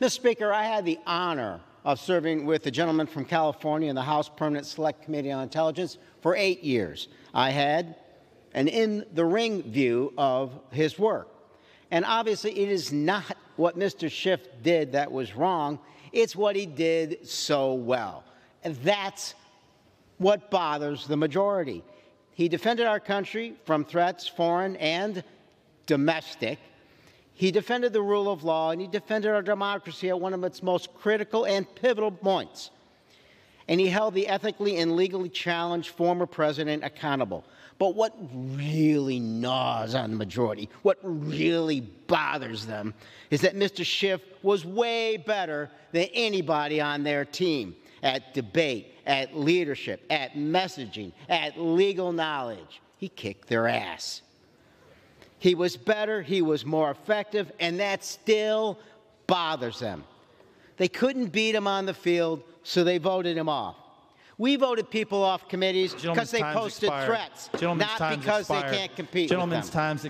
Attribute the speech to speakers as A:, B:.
A: Mr. Speaker, I had the honor of serving with the gentleman from California in the House Permanent Select Committee on Intelligence for eight years. I had an in the ring view of his work. And obviously, it is not what Mr. Schiff did that was wrong, it's what he did so well. And that's what bothers the majority. He defended our country from threats, foreign and domestic. He defended the rule of law and he defended our democracy at one of its most critical and pivotal points. And he held the ethically and legally challenged former president accountable. But what really gnaws on the majority, what really bothers them, is that Mr. Schiff was way better than anybody on their team at debate, at leadership, at messaging, at legal knowledge. He kicked their ass. He was better, he was more effective, and that still bothers them. They couldn't beat him on the field, so they voted him off. We voted people off committees because they posted
B: expired.
A: threats,
B: Gentleman's
A: not because
B: expired.
A: they can't compete them.
B: time's